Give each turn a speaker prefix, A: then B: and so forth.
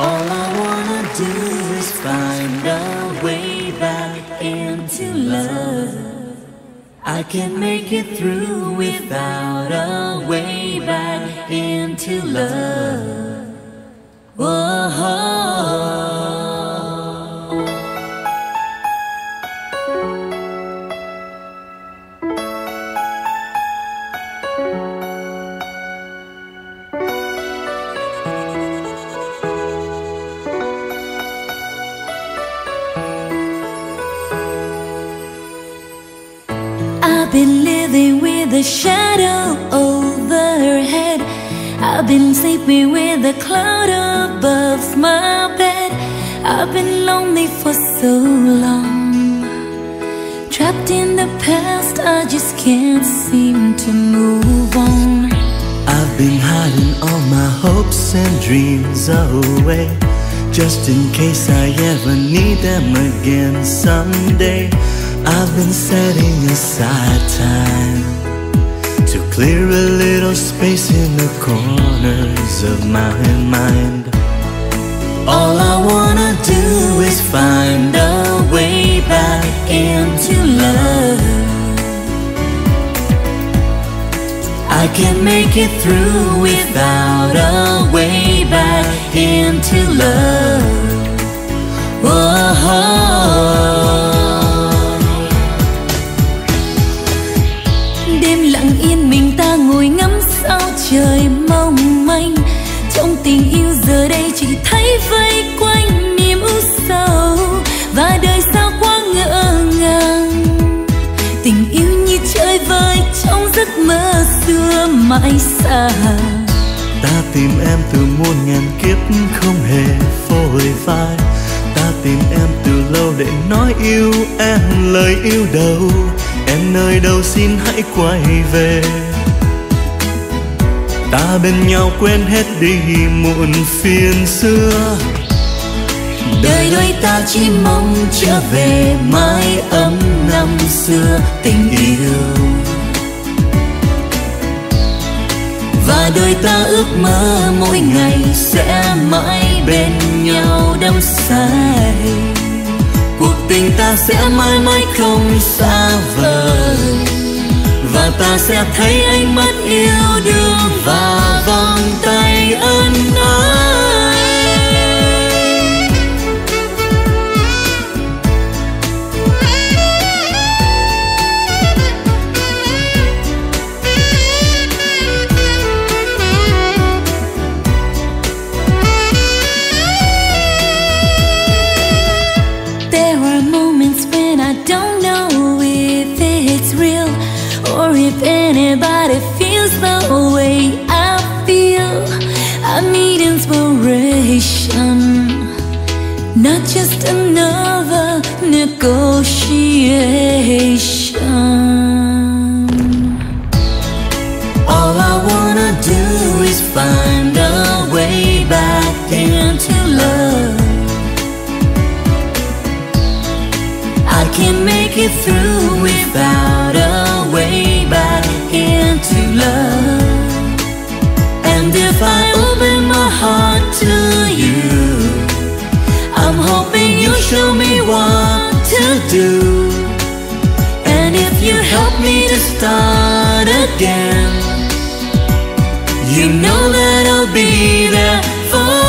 A: All I wanna do is find a way back into love. I can make it through without a way back into love. Whoa.
B: Been living with a shadow overhead. I've been sleeping with a cloud above my bed. I've been lonely for so long. Trapped in the past, I just can't seem to move on.
A: I've been hiding all my hopes and dreams away Just in case I ever need them again someday I've been setting aside time To clear a little space in the corners of my mind All I wanna do is find a way back into love I can make it through without a way back into love.
B: Sao trời mong manh? Trong tình yêu giờ đây chỉ thấy vây quanh niềm u sầu Và đời sao quá ngỡ ngàng. Tình yêu như chơi vơi trong giấc mơ xưa mãi xa.
A: Ta tìm em từ muôn ngàn kiếp không hề phôi phai. Ta tìm em từ lâu để nói yêu em lời yêu đầu. Em nơi đâu xin hãy quay về. Ta bên nhau quên hết đi muộn phiền xưa. Đời đôi ta chỉ mong trở về mái ấm năm xưa, tình yêu. Và đôi ta ước mơ mỗi ngày sẽ mãi bên nhau đắm say. Cuộc tình ta sẽ mãi mãi không xa vời. Và ta sẽ thấy ánh mắt yêu đương và
B: anybody feels the way I feel. I need inspiration, not just another negotiation.
A: All I wanna do is find a way back into love. I can make it through without do. And if you help me to start again, you know that I'll be there for